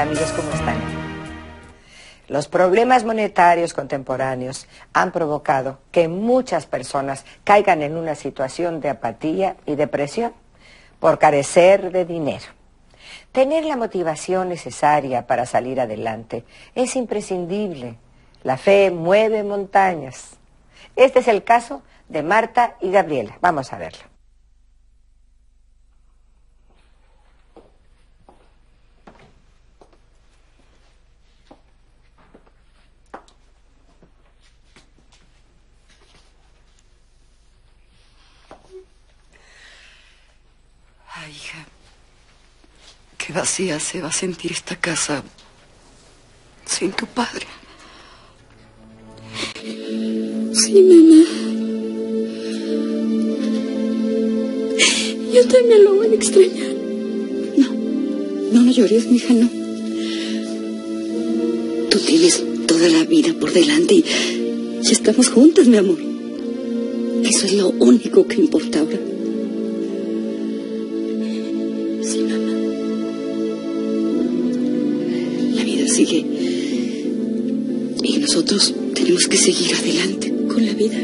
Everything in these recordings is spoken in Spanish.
amigos? ¿Cómo están? Los problemas monetarios contemporáneos han provocado que muchas personas caigan en una situación de apatía y depresión por carecer de dinero. Tener la motivación necesaria para salir adelante es imprescindible. La fe mueve montañas. Este es el caso de Marta y Gabriela. Vamos a verlo. Qué vacía se va a sentir esta casa sin tu padre. Sí, mamá. Yo también lo voy a extrañar. No, no, no llores, mija, no. Tú tienes toda la vida por delante y, y estamos juntas, mi amor. Eso es lo único que importa ahora. Nosotros tenemos que seguir adelante con la vida.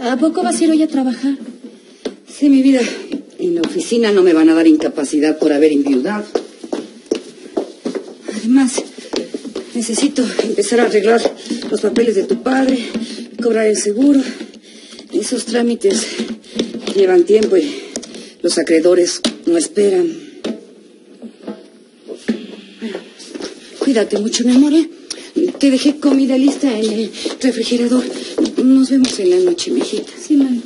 ¿A poco vas a ir hoy a trabajar? Sí, mi vida. En la oficina no me van a dar incapacidad por haber enviudado. Además, necesito empezar a arreglar los papeles de tu padre, cobrar el seguro. Esos trámites llevan tiempo y los acreedores no esperan. Cuídate mucho, mi amor. ¿eh? Te dejé comida lista en el refrigerador. Nos vemos en la noche, mijita. Sí, mamá.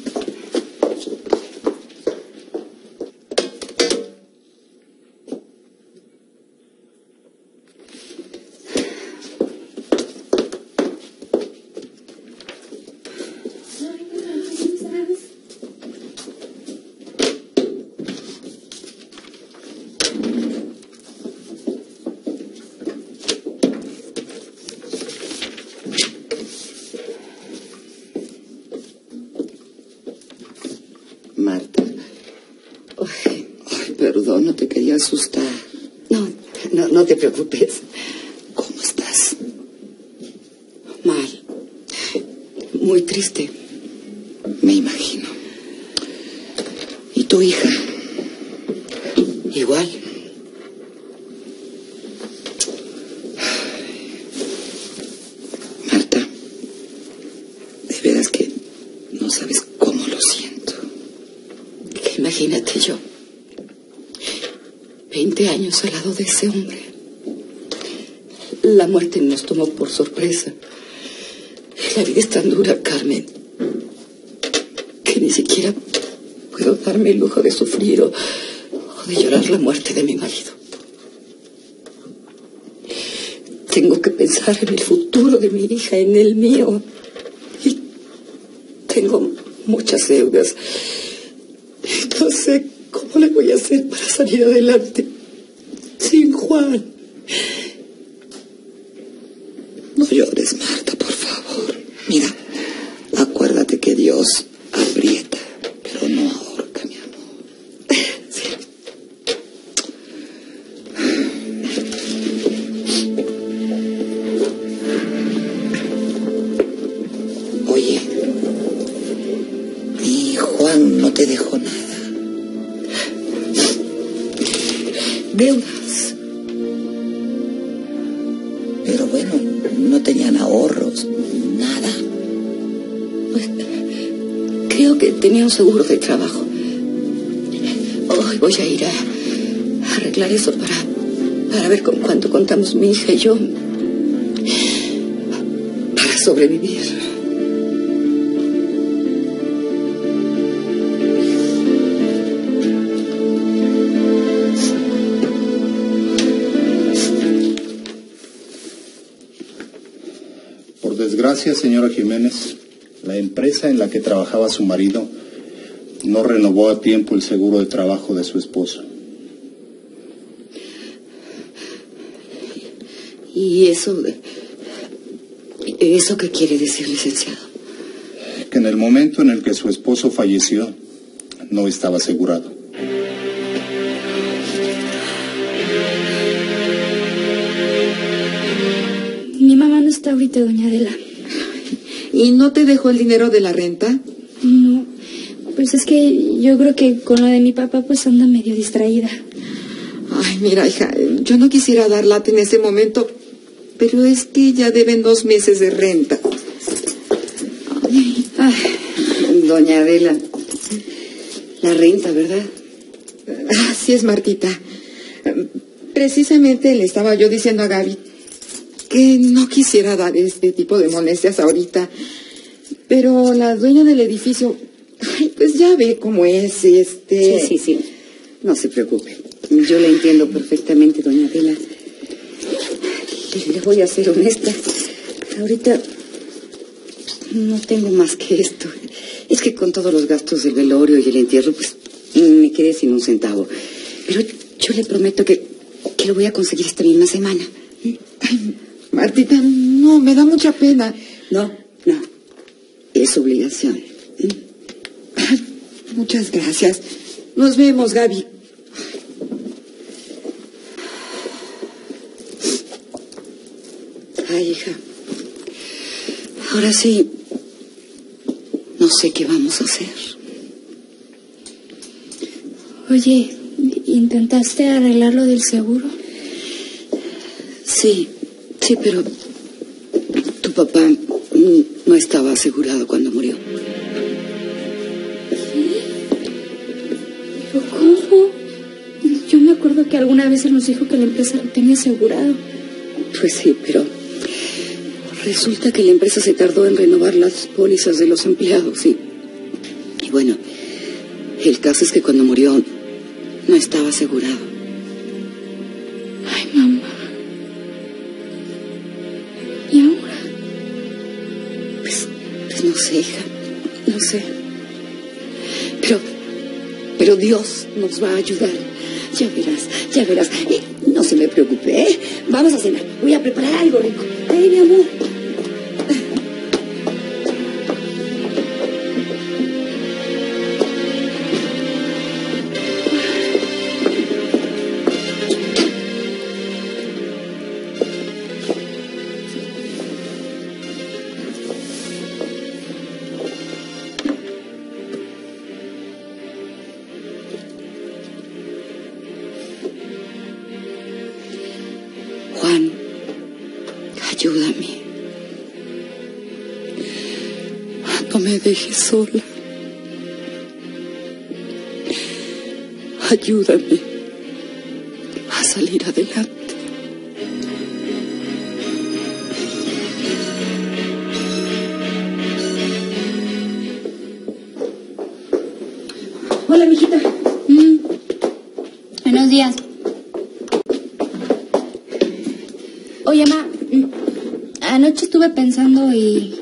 Marta. Ay, ay, no te quería asustar. No, no, no te preocupes. ¿Cómo estás? Mal. Muy triste. Me imagino. ¿Y tu hija? Igual. Marta, de veras que no sabes cómo lo siento. Imagínate yo. Veinte años al lado de ese hombre. La muerte nos tomó por sorpresa. La vida es tan dura, Carmen, que ni siquiera puedo darme el lujo de sufrir o, o de llorar la muerte de mi marido. Tengo que pensar en el futuro de mi hija, en el mío. Y tengo muchas deudas. No sé cómo le voy a hacer para salir adelante sin Creo que tenía un seguro de trabajo. Hoy voy a ir a, arreglar eso para, para ver con cuánto contamos mi hija y yo. Para sobrevivir. Desgracia, señora Jiménez, la empresa en la que trabajaba su marido no renovó a tiempo el seguro de trabajo de su esposo. ¿Y eso... ¿Eso qué quiere decir, licenciado? Que en el momento en el que su esposo falleció, no estaba asegurado. Mi mamá no está ahorita, doña Adela. ¿Y no te dejó el dinero de la renta? No, pues es que yo creo que con lo de mi papá pues anda medio distraída. Ay, mira, hija, yo no quisiera dar lata en ese momento, pero es que ya deben dos meses de renta. Ay, doña Adela, la renta, ¿verdad? Así es, Martita. Precisamente le estaba yo diciendo a Gaby que no quisiera dar este tipo de molestias ahorita, pero la dueña del edificio, ay, pues ya ve cómo es, este... Sí, sí, sí. No se preocupe. Yo la entiendo perfectamente, doña Adela. Le voy a ser honesta. Ahorita no tengo más que esto. Es que con todos los gastos del velorio y el entierro, pues me quedé sin un centavo. Pero yo le prometo que, que lo voy a conseguir esta misma semana. Ay, Martita, no, me da mucha pena. No, no. Es obligación. Ay, muchas gracias. Nos vemos, Gaby. Ay, hija. Ahora sí, no sé qué vamos a hacer. Oye, ¿intentaste arreglar lo del seguro? Sí, sí, pero tu papá no estaba asegurado cuando murió. ¿Pero cómo? Yo me acuerdo que alguna vez él nos dijo que la empresa lo tenía asegurado. Pues sí, pero resulta que la empresa se tardó en renovar las pólizas de los empleados y, y bueno, el caso es que cuando murió no estaba asegurado. No sé, hija, no sé. Pero, pero Dios nos va a ayudar. Ya verás, ya verás. Eh, no se me preocupe, ¿eh? Vamos a cenar. Voy a preparar algo rico. ¡Ay, mi amor! Ayúdame. No me dejes sola. Ayúdame a salir adelante. Estuve pensando y...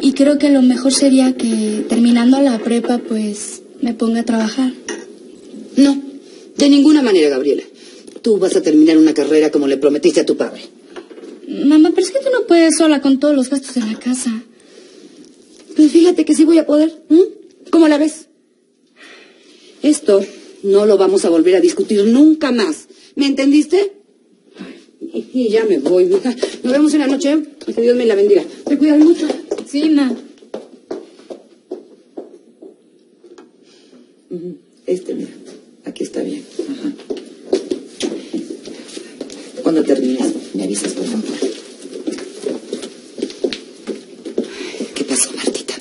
Y creo que lo mejor sería que terminando la prepa, pues, me ponga a trabajar. No, de ninguna manera, Gabriela. Tú vas a terminar una carrera como le prometiste a tu padre. Mamá, pero es que tú no puedes sola con todos los gastos de la casa. Pues fíjate que sí voy a poder. ¿m? ¿Cómo la ves? Esto no lo vamos a volver a discutir nunca más. ¿Me entendiste? Y, ya me voy, mija. Nos vemos en la noche. ¿eh? Que Dios me la bendiga. Te cuidas mucho. Sí, ma. Este, mira, aquí está bien. Ajá. Cuando termines, me avisas, por favor. ¿Qué pasó, Martita?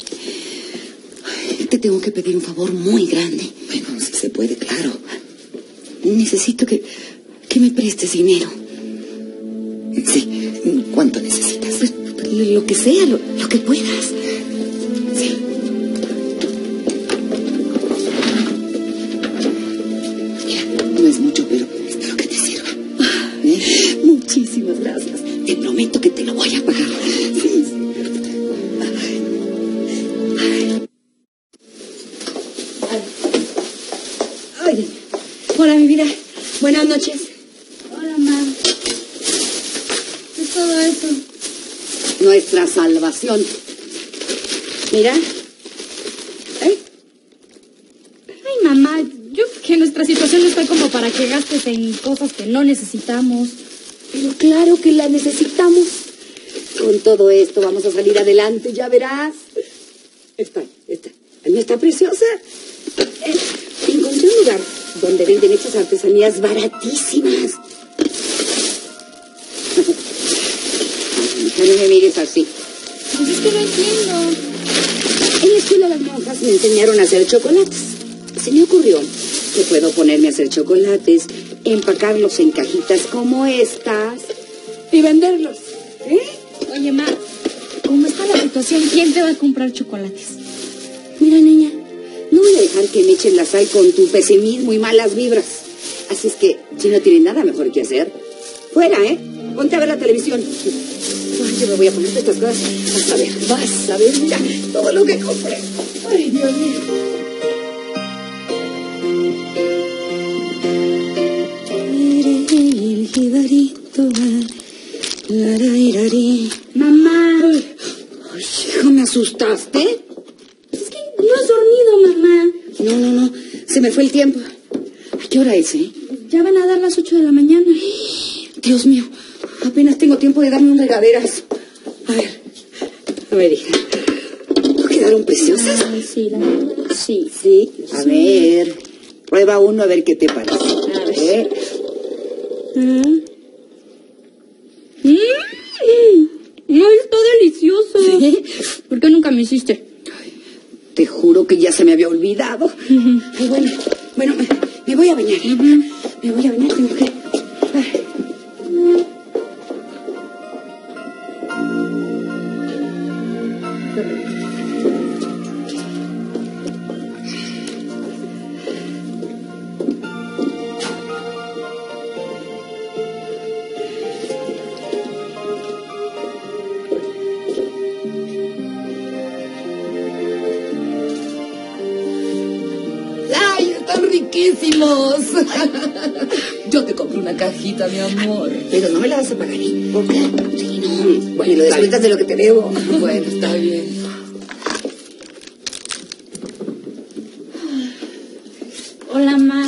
Ay, Te tengo que pedir un favor muy grande. Bueno, si se puede, claro. Necesito que, que me prestes dinero. Lo que sea, lo, lo que puedas. Salvación. Mira. Ay, mamá, yo que nuestra situación no está como para que gastes en cosas que no necesitamos. Pero claro que la necesitamos. Con todo esto vamos a salir adelante, ya verás. Está, está. ¿No está preciosa? Eh, encontré un lugar donde venden hechas artesanías baratísimas. no me mires así. Pues es que no entiendo. En la escuela las monjas me enseñaron a hacer chocolates. Se me ocurrió que puedo ponerme a hacer chocolates, empacarlos en cajitas como estas y venderlos. ¿Eh? Oye, ma, ¿cómo está la situación? ¿Quién te va a comprar chocolates? Mira, niña, no voy a dejar que me echen la sal con tu pesimismo y malas vibras. Así es que, si no tienen nada mejor que hacer, fuera, ¿eh? Ponte a ver la televisión. Yo me voy a poner estas cosas. Vas a ver, vas a ver, mira, todo lo que compré. Ay, Dios mío. El jibarito. Mamá, Ay, hijo, ¿me asustaste? es que no has dormido, mamá. No, no, no. Se me fue el tiempo. ¿A qué hora es, eh? Ya van a dar las 8 de la mañana. Dios mío, apenas tengo tiempo de darme un regaderas. A ver, a ver, hija. ¿No quedaron preciosas? Ay, sí, la verdad, sí. Sí. A ver, prueba uno a ver qué te parece. A ver. ¿Eh? Mm. Mm. No, está delicioso. Sí. ¿Por qué nunca me hiciste? Te juro que ya se me había olvidado. Ay, bueno, bueno, me, me voy a bañar. ¿eh? Me voy a bañar, tengo que... riquísimos! Yo te compro una cajita, mi amor. Pero no me la vas a pagar, ¿eh? ¿Por qué? Sí, no. Bueno, y lo descuentas de lo que te debo. Bueno, está bien. Hola, ma.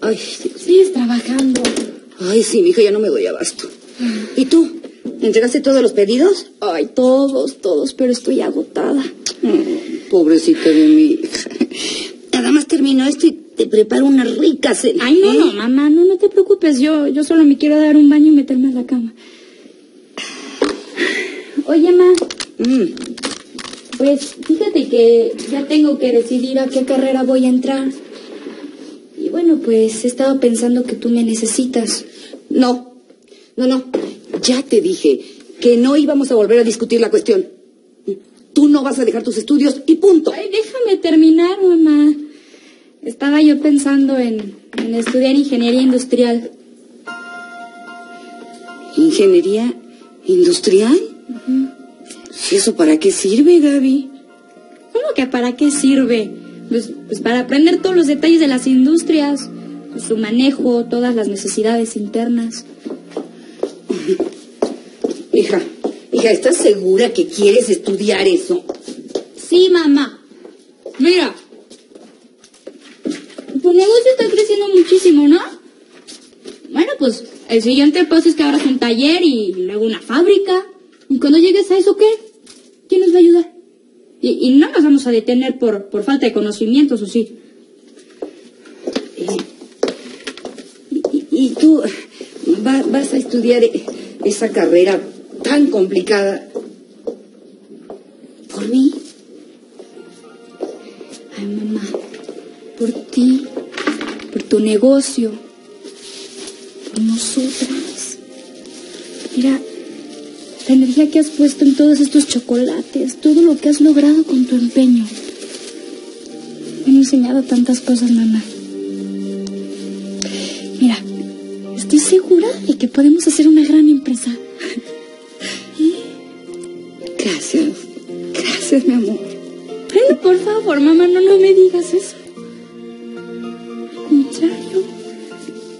Ay, ¿Sigues trabajando? ay, sí, mija, ya no me doy abasto. ¿Y tú? ¿Entregaste todos los pedidos? Ay, todos, todos, pero estoy agotada. Mm, pobrecita de mi hija. Nada más termino esto y te preparo una rica cena. Ay, no, ¿eh? no, mamá, no, no te preocupes. Yo, yo solo me quiero dar un baño y meterme a la cama. Oye, ma, Mm, pues fíjate que ya tengo que decidir a qué carrera voy a entrar. Y bueno, pues he estado pensando que tú me necesitas. No, no, no. Ya te dije que no íbamos a volver a discutir la cuestión. Tú no vas a dejar tus estudios y punto. Ay, déjame terminar, mamá. Estaba yo pensando en, en estudiar ingeniería industrial. ¿Ingeniería industrial? ¿Y ¿Eso para qué sirve, Gaby? ¿Cómo que para qué sirve? Pues, pues para aprender todos los detalles de las industrias, pues su manejo, todas las necesidades internas. Hija, hija, ¿estás segura que quieres estudiar eso? Sí, mamá. Mira. Tu negocio está creciendo muchísimo, ¿no? Bueno, pues el siguiente paso es que abras un taller y luego una fábrica. Y cuando llegues a eso, ¿qué? ¿Quién nos va a ayudar? Y, y no nos vamos a detener por, por falta de conocimientos, ¿o sí? Y, y tú va- vas a estudiar esa carrera tan complicada por mí. Ay, mamá, por ti, tu negocio, por nosotras. Mira, la energía que has puesto en todos estos chocolates, todo lo que has logrado con tu empeño. Me han enseñado tantas cosas, mamá. Mira, estoy segura de que podemos hacer una gran empresa. Gracias, gracias, mi amor. Bueno, por favor, mamá, no, no me digas eso. Contrario,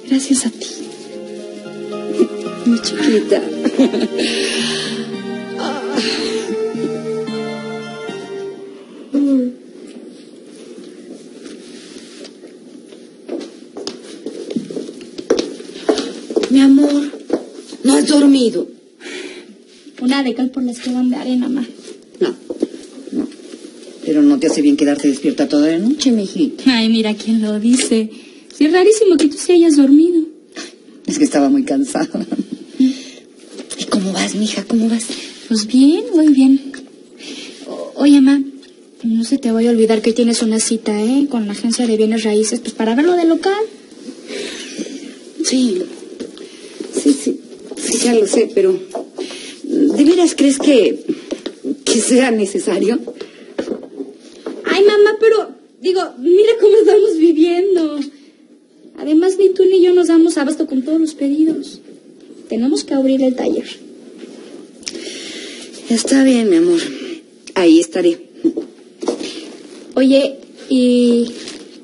gracias a ti. Mi chiquita. Mi amor, ¿no has dormido? Una de cal por las que van de arena, ma. No, no. Pero no te hace bien quedarte despierta toda la noche, mijita. Ay, mira quién lo dice. Sí, es rarísimo que tú sí hayas dormido. Es que estaba muy cansada. ¿Y cómo vas, mija? ¿Cómo vas? Pues bien, muy bien. O- oye, ma, no se te vaya a olvidar que tienes una cita, ¿eh? Con la agencia de bienes raíces, pues para ver lo del local. Sí, sí, sí, sí, ya lo sé, pero ¿de veras crees que, que sea necesario? Ay, mamá, pero digo, mira cómo estamos viviendo. Además, ni tú ni yo nos damos abasto con todos los pedidos. Tenemos que abrir el taller. Está bien, mi amor. Ahí estaré. Oye, ¿y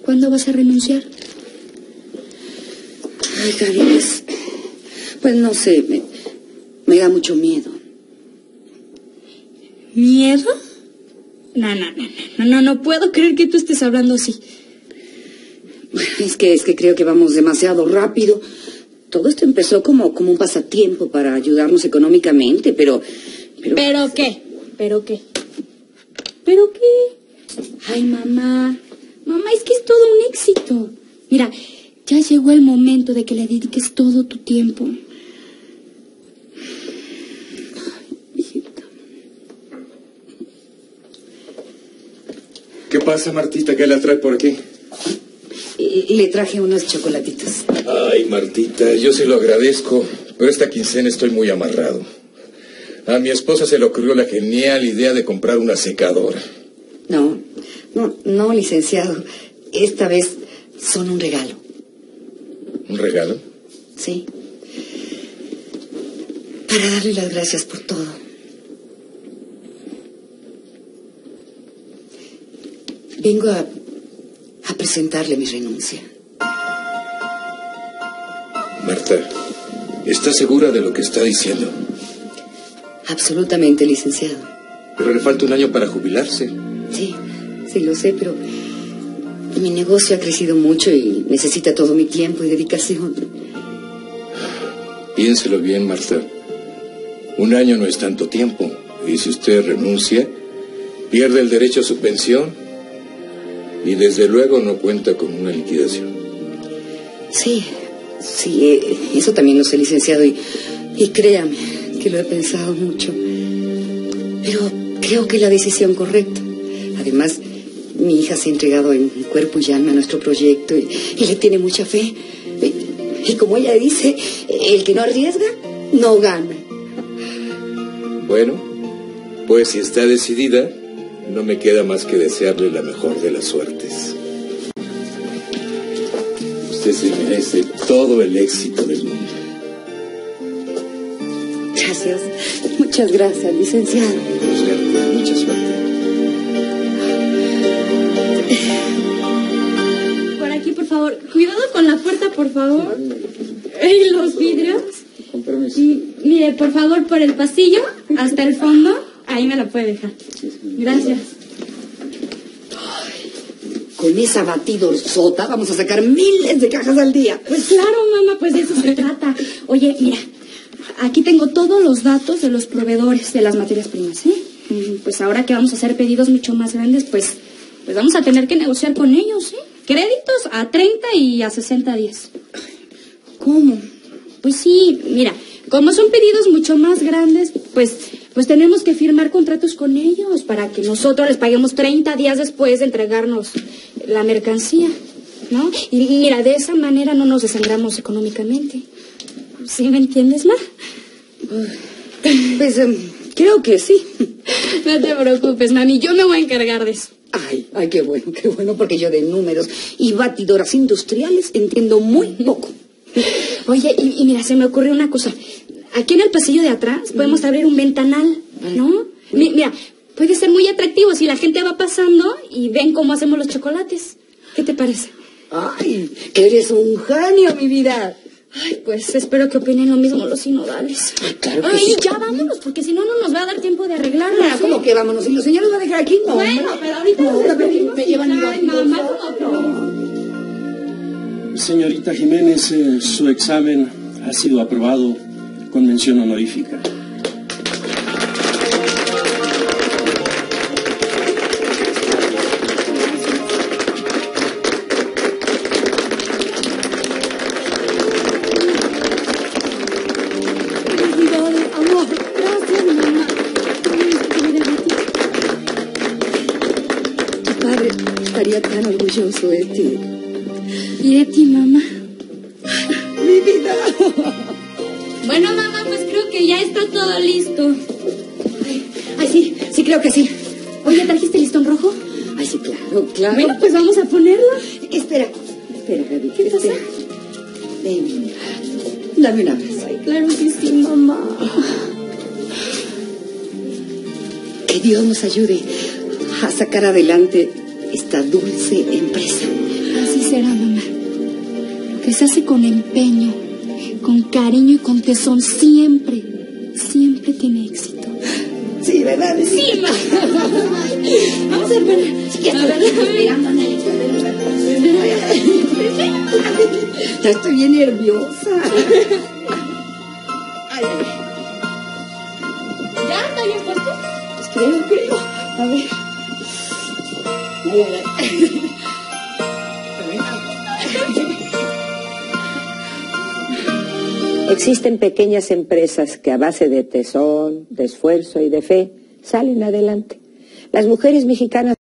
cuándo vas a renunciar? Ay, Gaby, pues, pues no sé, me, me da mucho miedo. ¿Miedo? No, no, no, no, no, no puedo creer que tú estés hablando así. Es que, es que creo que vamos demasiado rápido. Todo esto empezó como, como un pasatiempo para ayudarnos económicamente, pero, pero... ¿Pero qué? ¿Pero qué? ¿Pero qué? Ay, mamá. Mamá, es que es todo un éxito. Mira, ya llegó el momento de que le dediques todo tu tiempo. Hijita. ¿Qué pasa, Martita? ¿Qué la trae por aquí? Y le traje unos chocolatitos. Ay, Martita, yo se lo agradezco, pero esta quincena estoy muy amarrado. A mi esposa se le ocurrió la genial idea de comprar una secadora. No, no, no, licenciado. Esta vez son un regalo, ¿Un regalo? ¿sí? Para darle las gracias por todo. Vengo a, a presentarle mi renuncia. Marta, ¿está segura de lo que está diciendo? Absolutamente, licenciado. Pero le falta un año para jubilarse. Sí, sí lo sé, pero mi negocio ha crecido mucho y necesita todo mi tiempo y dedicación. Piénselo bien, Marta. Un año no es tanto tiempo. Y si usted renuncia, pierde el derecho a su pensión. Y desde luego no cuenta con una liquidación. Sí, sí, eso también lo sé, licenciado, y, créame que lo he pensado mucho. Pero creo que es la decisión correcta. Además, mi hija se ha entregado en cuerpo y alma a nuestro proyecto y, le tiene mucha fe. Y como ella dice, el que no arriesga, no gana. Bueno, pues si está decidida, no me queda más que desearle la mejor de las suertes. Se merece todo el éxito del mundo. Gracias, muchas gracias, licenciado. Suerte, mucha suerte. Por aquí, por favor. Cuidado con la puerta, por favor. Y los vidrios. Mire, por favor, por el pasillo hasta el fondo. Ahí me la puede dejar. Gracias. Con esa batidorzota vamos a sacar miles de cajas al día. Pues claro, mamá, pues de eso se trata. Oye, mira, aquí tengo todos los datos de los proveedores de las materias primas, ¿eh? Mm, Pues ahora que vamos a hacer pedidos mucho más grandes, pues, pues vamos a tener que negociar con ellos, ¿eh? Créditos a 30 y a 60 días. ¿Cómo? Pues sí, mira, como son pedidos mucho más grandes, pues, pues tenemos que firmar contratos con ellos para que nosotros les paguemos 30 días después de entregarnos la mercancía, ¿no? Y mira, de esa manera no nos desangramos económicamente. ¿Sí me entiendes, Ma? Pues em, creo que sí. No te preocupes, mami, yo me voy a encargar de eso. Ay, ay, qué bueno, qué bueno, porque yo de números y batidoras industriales entiendo muy poco. Oye, y, y mira, se me ocurrió una cosa. Aquí en el pasillo de atrás podemos abrir un ventanal, ¿no? Mi- mira, puede ser muy atractivo si la gente va pasando y ven cómo hacemos los chocolates. ¿Qué te parece? Ay, eres un genio, mi vida. Ay, pues espero que opinen lo mismo los sinodales. claro que Ay, sí. ya vámonos, porque si no, no nos va a dar tiempo de arreglarlo. Ah, ¿Cómo que vámonos? ¿Y los señores van a dejar aquí? No, Bueno, pero ahorita No, nos me, me llevan los- mamá, ¿cómo Señorita Jiménez, eh, su examen ha sido aprobado con mención honorífica. Felicidades, amor. Gracias, mamá. Tu padre estaría tan orgulloso de ti. Y de ti, mamá. Mi vida. Bueno, mamá, pues creo que ya está todo listo. Ay, sí, sí creo que sí. Oye, ¿trajiste listón rojo? Ay, sí, claro, claro. Bueno, pues vamos a ponerlo. Espera, espera, Gaby. ¿Qué pasa? Ven, dame un abrazo. Ay, claro que sí, mamá. Que Dios nos ayude a sacar adelante esta dulce empresa. Así será, mamá. Lo que se hace con empeño, cariño y con tesón siempre, siempre tiene éxito. Sí, ¿verdad? Sí, mamá. Vamos a ver. Ándale. Ya estoy bien nerviosa. Ay, ay, ¿Ya está bien puesto? pues creo, creo. A ver. Existen pequeñas empresas que a base de tesón, de esfuerzo y de fe salen adelante. Las mujeres mexicanas